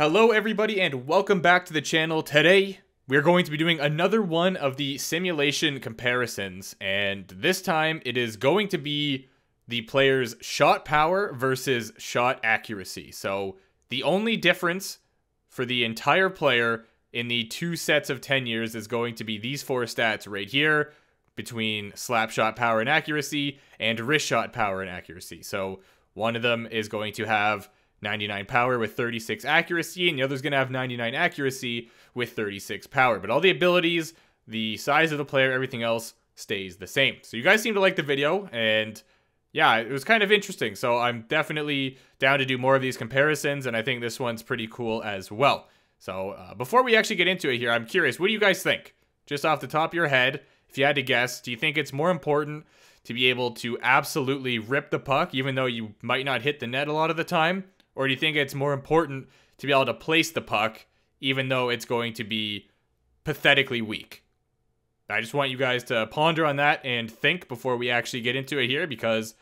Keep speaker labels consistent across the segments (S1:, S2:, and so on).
S1: Hello everybody and welcome back to the channel. Today, we're going to be doing another one of the simulation comparisons, and this time it is going to be the player's shot power versus shot accuracy. So, the only difference for the entire player in the two sets of 10 years is going to be these four stats right here between slap shot power and accuracy and wrist shot power and accuracy. So, one of them is going to have 99 power with 36 accuracy, and the other's going to have 99 accuracy with 36 power. But all the abilities, the size of the player, everything else stays the same. So you guys seem to like the video, and yeah, it was kind of interesting. So I'm definitely down to do more of these comparisons, and I think this one's pretty cool as well. So uh, before we actually get into it here, I'm curious, what do you guys think? Just off the top of your head, if you had to guess, do you think it's more important to be able to absolutely rip the puck, even though you might not hit the net a lot of the time? Or do you think it's more important to be able to place the puck, even though it's going to be pathetically weak? I just want you guys to ponder on that and think before we actually get into it here because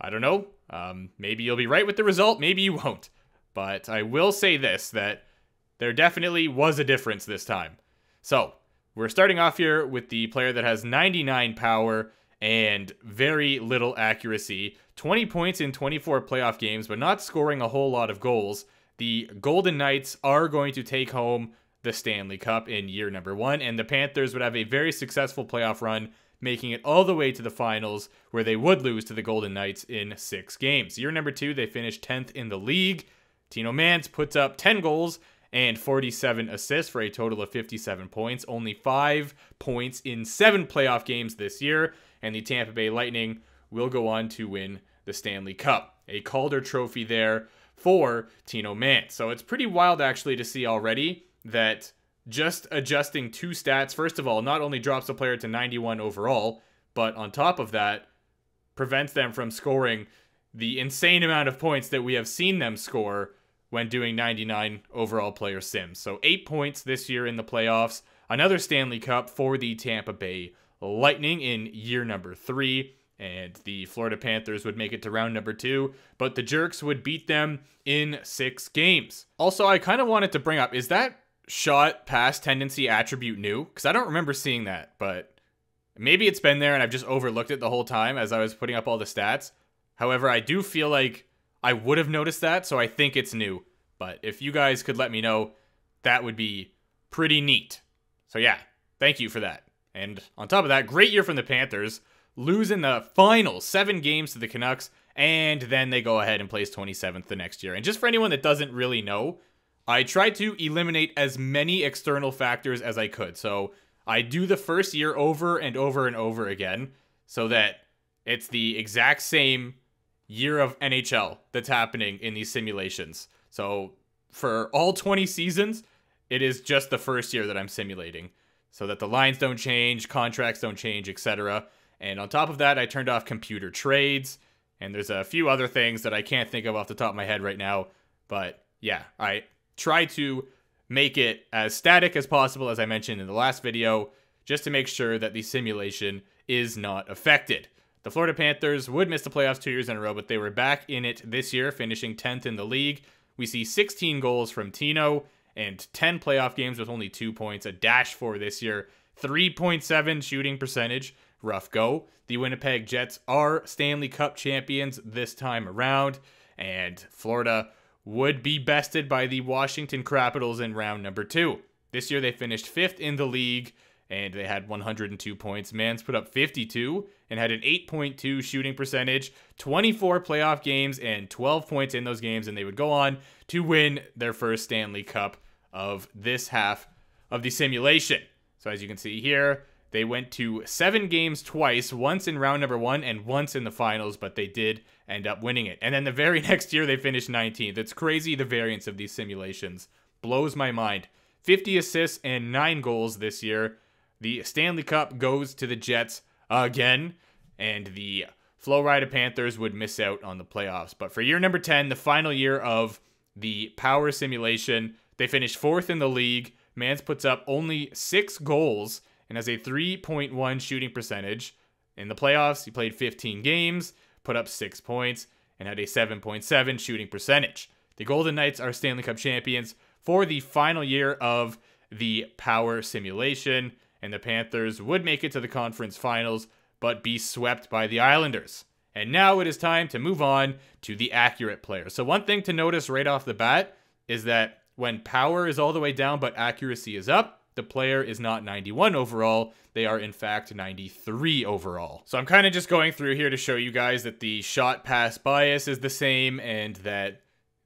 S1: I don't know. Um, maybe you'll be right with the result, maybe you won't. But I will say this that there definitely was a difference this time. So, we're starting off here with the player that has 99 power and very little accuracy. 20 points in 24 playoff games, but not scoring a whole lot of goals. The Golden Knights are going to take home the Stanley Cup in year number one, and the Panthers would have a very successful playoff run, making it all the way to the finals, where they would lose to the Golden Knights in six games. Year number two, they finished 10th in the league. Tino Mance puts up 10 goals and 47 assists for a total of 57 points, only five points in seven playoff games this year and the Tampa Bay Lightning will go on to win the Stanley Cup. A Calder trophy there for Tino Mance. So it's pretty wild actually to see already that just adjusting two stats, first of all, not only drops a player to 91 overall, but on top of that, prevents them from scoring the insane amount of points that we have seen them score when doing 99 overall player sims. So eight points this year in the playoffs. Another Stanley Cup for the Tampa Bay Lightning in year number three, and the Florida Panthers would make it to round number two, but the Jerks would beat them in six games. Also, I kind of wanted to bring up is that shot pass tendency attribute new? Because I don't remember seeing that, but maybe it's been there and I've just overlooked it the whole time as I was putting up all the stats. However, I do feel like I would have noticed that, so I think it's new. But if you guys could let me know, that would be pretty neat. So yeah, thank you for that. And on top of that, great year from the Panthers, losing the final seven games to the Canucks, and then they go ahead and place 27th the next year. And just for anyone that doesn't really know, I tried to eliminate as many external factors as I could. So I do the first year over and over and over again so that it's the exact same year of NHL that's happening in these simulations. So for all 20 seasons, it is just the first year that I'm simulating so that the lines don't change, contracts don't change, etc. And on top of that, I turned off computer trades, and there's a few other things that I can't think of off the top of my head right now. But yeah, I try to make it as static as possible, as I mentioned in the last video, just to make sure that the simulation is not affected. The Florida Panthers would miss the playoffs two years in a row, but they were back in it this year, finishing 10th in the league. We see 16 goals from Tino and 10 playoff games with only two points, a dash for this year, 3.7 shooting percentage. Rough go. The Winnipeg Jets are Stanley Cup champions this time around, and Florida would be bested by the Washington Capitals in round number two. This year they finished fifth in the league and they had 102 points. Mans put up 52 and had an 8.2 shooting percentage, 24 playoff games, and 12 points in those games, and they would go on to win their first Stanley Cup of this half of the simulation. So as you can see here, they went to seven games twice, once in round number one and once in the finals, but they did end up winning it. And then the very next year, they finished 19th. It's crazy the variance of these simulations. Blows my mind. 50 assists and 9 goals this year. The Stanley Cup goes to the Jets again, and the Florida Panthers would miss out on the playoffs. But for year number 10, the final year of the power simulation, they finished fourth in the league. Mans puts up only six goals and has a 3.1 shooting percentage. In the playoffs, he played 15 games, put up six points, and had a 7.7 shooting percentage. The Golden Knights are Stanley Cup champions for the final year of the power simulation, and the Panthers would make it to the conference finals but be swept by the Islanders. And now it is time to move on to the accurate players. So, one thing to notice right off the bat is that when power is all the way down but accuracy is up, the player is not 91 overall. They are, in fact, 93 overall. So, I'm kind of just going through here to show you guys that the shot pass bias is the same and that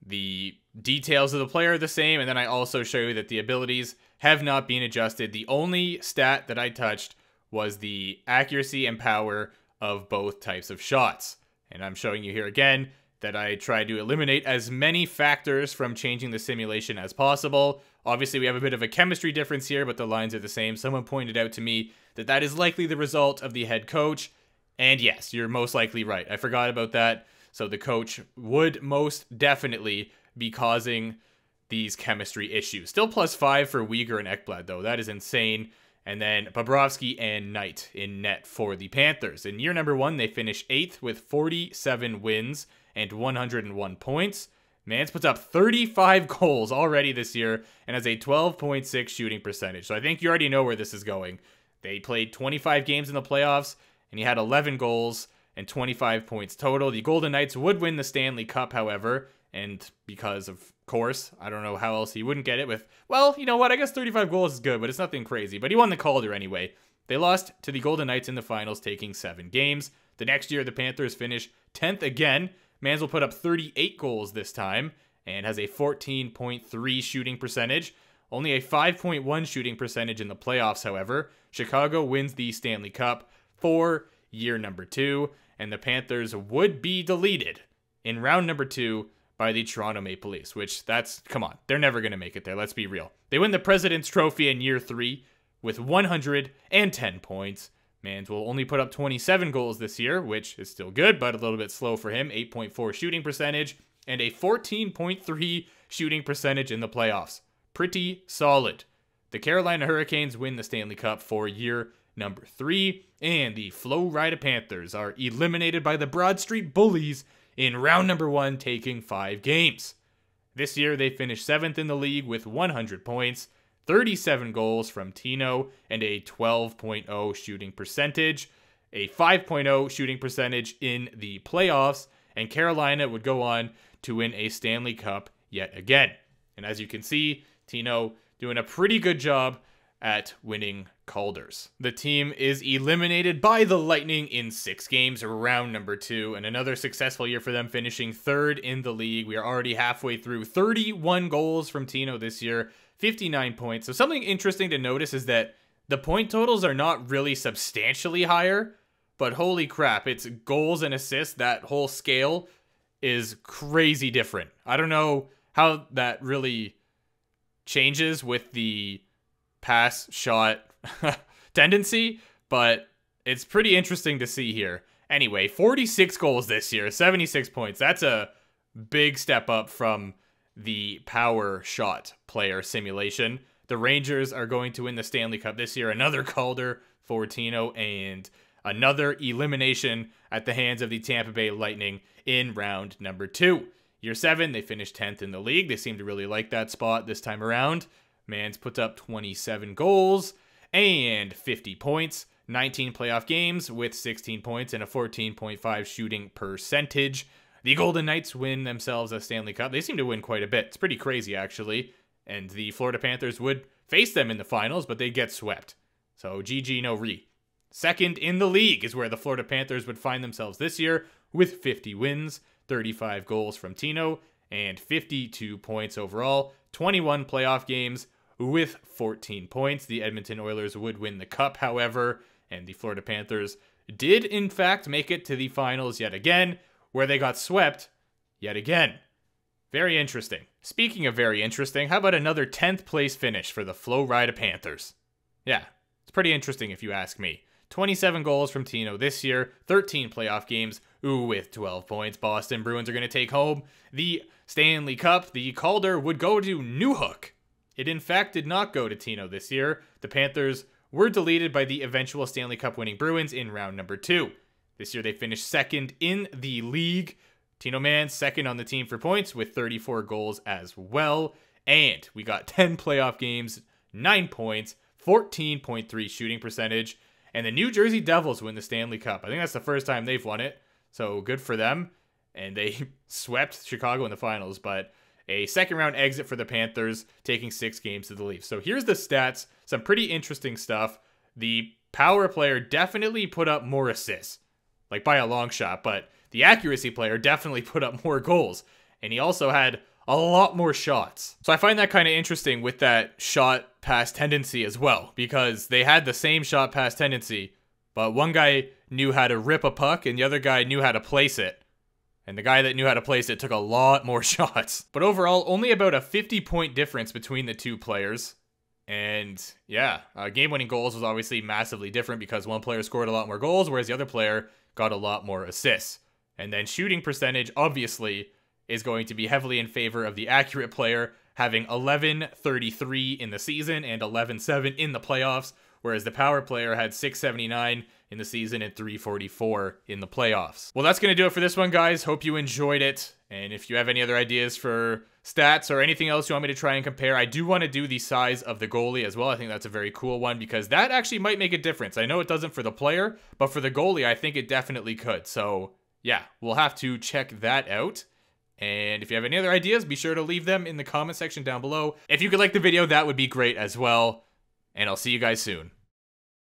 S1: the details of the player are the same. And then I also show you that the abilities have not been adjusted. The only stat that I touched was the accuracy and power of both types of shots. And I'm showing you here again that I tried to eliminate as many factors from changing the simulation as possible. Obviously, we have a bit of a chemistry difference here, but the lines are the same. Someone pointed out to me that that is likely the result of the head coach. And yes, you're most likely right. I forgot about that. So the coach would most definitely be causing these chemistry issues. Still plus five for Weegar and Ekblad, though. That is insane. And then Bobrovsky and Knight in net for the Panthers. In year number one, they finish eighth with 47 wins and 101 points. Mans puts up 35 goals already this year and has a 12.6 shooting percentage. So I think you already know where this is going. They played 25 games in the playoffs and he had 11 goals and 25 points total. The Golden Knights would win the Stanley Cup, however, and because of course, I don't know how else he wouldn't get it with, well, you know what, I guess 35 goals is good, but it's nothing crazy. But he won the Calder anyway. They lost to the Golden Knights in the finals, taking seven games. The next year, the Panthers finish 10th again. Mansell put up 38 goals this time and has a 14.3 shooting percentage. Only a 5.1 shooting percentage in the playoffs, however. Chicago wins the Stanley Cup for year number two, and the Panthers would be deleted in round number two by the Toronto Maple Leafs, which that's, come on, they're never going to make it there. Let's be real. They win the President's Trophy in year three with 110 points. Mans will only put up 27 goals this year, which is still good, but a little bit slow for him. 8.4 shooting percentage and a 14.3 shooting percentage in the playoffs. Pretty solid. The Carolina Hurricanes win the Stanley Cup for year number three, and the Florida Panthers are eliminated by the Broad Street Bullies in round number one, taking five games. This year, they finished seventh in the league with 100 points, 37 goals from Tino, and a 12.0 shooting percentage, a 5.0 shooting percentage in the playoffs, and Carolina would go on to win a Stanley Cup yet again. And as you can see, Tino doing a pretty good job at winning Calders. The team is eliminated by the Lightning in six games, round number two, and another successful year for them, finishing third in the league. We are already halfway through 31 goals from Tino this year, 59 points. So, something interesting to notice is that the point totals are not really substantially higher, but holy crap, it's goals and assists. That whole scale is crazy different. I don't know how that really changes with the pass shot tendency, but it's pretty interesting to see here. Anyway, 46 goals this year, 76 points. That's a big step up from the power shot player simulation. The Rangers are going to win the Stanley Cup this year. Another Calder for Tino and another elimination at the hands of the Tampa Bay Lightning in round number two. Year seven, they finished 10th in the league. They seem to really like that spot this time around. Mans puts up 27 goals and 50 points, 19 playoff games with 16 points and a 14.5 shooting percentage. The Golden Knights win themselves a Stanley Cup. They seem to win quite a bit. It's pretty crazy, actually. And the Florida Panthers would face them in the finals, but they get swept. So GG no re. Second in the league is where the Florida Panthers would find themselves this year with 50 wins, 35 goals from Tino, and 52 points overall, 21 playoff games, with 14 points. The Edmonton Oilers would win the cup, however, and the Florida Panthers did, in fact, make it to the finals yet again, where they got swept yet again. Very interesting. Speaking of very interesting, how about another 10th place finish for the Flow Florida Panthers? Yeah, it's pretty interesting if you ask me. 27 goals from Tino this year, 13 playoff games, ooh, with 12 points. Boston Bruins are going to take home the Stanley Cup. The Calder would go to Newhook it in fact did not go to Tino this year. The Panthers were deleted by the eventual Stanley Cup winning Bruins in round number two. This year they finished second in the league. Tino Mann second on the team for points with 34 goals as well. And we got 10 playoff games, 9 points, 14.3 shooting percentage, and the New Jersey Devils win the Stanley Cup. I think that's the first time they've won it, so good for them. And they swept Chicago in the finals, but a second round exit for the Panthers, taking six games to the Leafs. So here's the stats, some pretty interesting stuff. The power player definitely put up more assists, like by a long shot, but the accuracy player definitely put up more goals. And he also had a lot more shots. So I find that kind of interesting with that shot pass tendency as well, because they had the same shot pass tendency, but one guy knew how to rip a puck and the other guy knew how to place it. And the guy that knew how to place it took a lot more shots. But overall, only about a 50 point difference between the two players. And yeah, uh, game winning goals was obviously massively different because one player scored a lot more goals, whereas the other player got a lot more assists. And then shooting percentage, obviously, is going to be heavily in favor of the accurate player, having 1133 in the season and 11.7 in the playoffs, whereas the power player had 679 in the season and 344 in the playoffs. Well, that's going to do it for this one, guys. Hope you enjoyed it. And if you have any other ideas for stats or anything else you want me to try and compare, I do want to do the size of the goalie as well. I think that's a very cool one because that actually might make a difference. I know it doesn't for the player, but for the goalie, I think it definitely could. So, yeah, we'll have to check that out. And if you have any other ideas, be sure to leave them in the comment section down below. If you could like the video, that would be great as well. And I'll see you guys soon.